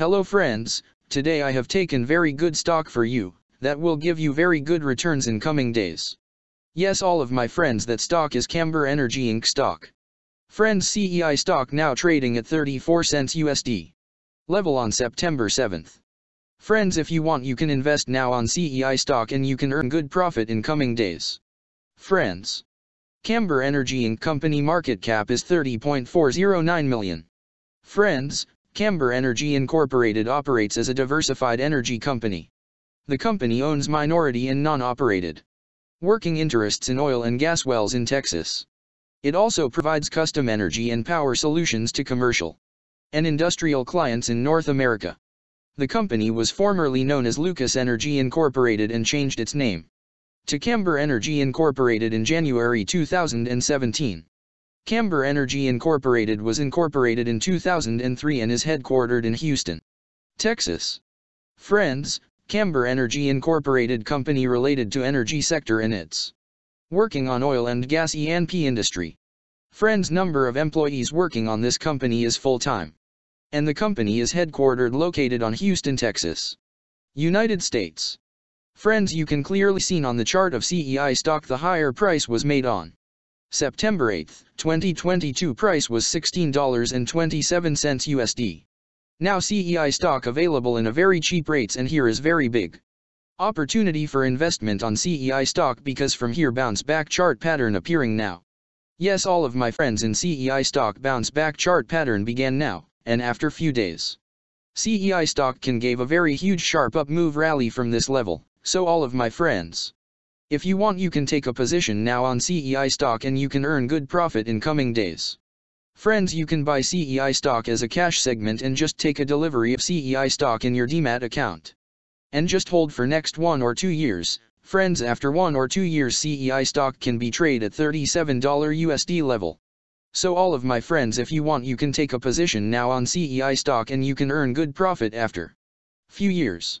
Hello friends, today I have taken very good stock for you, that will give you very good returns in coming days. Yes all of my friends that stock is Camber Energy Inc. stock. Friends CEI stock now trading at 34 cents USD. Level on September 7th. Friends if you want you can invest now on CEI stock and you can earn good profit in coming days. Friends. Camber Energy Inc. company market cap is 30.409 million. Friends, Camber Energy Incorporated operates as a diversified energy company. The company owns minority and non-operated working interests in oil and gas wells in Texas. It also provides custom energy and power solutions to commercial and industrial clients in North America. The company was formerly known as Lucas Energy Incorporated and changed its name to Camber Energy Incorporated in January 2017. Camber Energy Incorporated was incorporated in 2003 and is headquartered in Houston, Texas. Friends, Camber Energy Incorporated company related to energy sector and its working on oil and gas E&P industry. Friends number of employees working on this company is full-time. And the company is headquartered located on Houston, Texas. United States. Friends you can clearly seen on the chart of CEI stock the higher price was made on. September 8, 2022 price was $16.27 USD. Now CEI stock available in a very cheap rates and here is very big. Opportunity for investment on CEI stock because from here bounce back chart pattern appearing now. Yes all of my friends in CEI stock bounce back chart pattern began now, and after few days. CEI stock can gave a very huge sharp up move rally from this level, so all of my friends. If you want you can take a position now on CEI stock and you can earn good profit in coming days. Friends you can buy CEI stock as a cash segment and just take a delivery of CEI stock in your demat account. And just hold for next one or two years, friends after one or two years CEI stock can be trade at $37 USD level. So all of my friends if you want you can take a position now on CEI stock and you can earn good profit after few years.